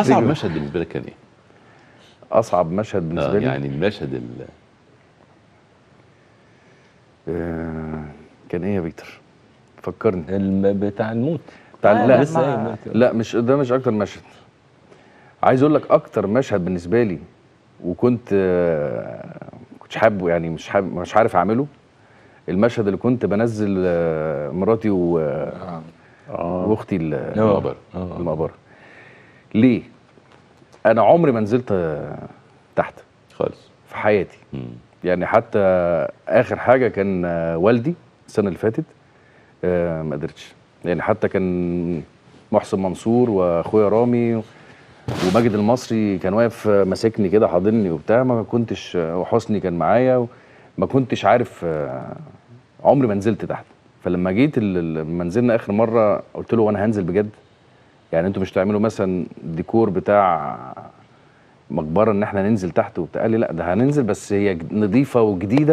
أصعب نجم. مشهد بالنسبة لك كان إيه؟ أصعب مشهد بالنسبة آه لي؟ يعني المشهد ال- آه كان إيه يا بيتر فكرني. الم- بتاع الموت. بتاع آه، لا. لسه دلوقتي. لا مش ده مش أكتر مشهد. عايز أقول لك أكتر مشهد بالنسبة لي وكنت آه، كنتش حابه يعني مش حابب مش عارف أعمله المشهد اللي كنت بنزل آه، مراتي و- آه. وأختي ال- المقبرة. آه. المقبرة. ليه؟ أنا عمري ما نزلت تحت. خالص. في حياتي. مم. يعني حتى آخر حاجة كان والدي السنة اللي فاتت آه، ما قدرتش. يعني حتى كان محسن منصور وأخويا رامي وماجد المصري كان واقف ماسكني كده حاضني وبتاع ما كنتش وحسني كان معايا ما كنتش عارف آه، عمري ما نزلت تحت. فلما جيت لما نزلنا آخر مرة قلت له وأنا هنزل بجد يعني أنتوا مش تعملوا مثلا ديكور بتاع مقبرة إن إحنا ننزل تحت وبتاع؟ قال لي لا ده هننزل بس هي نظيفه وجديدة.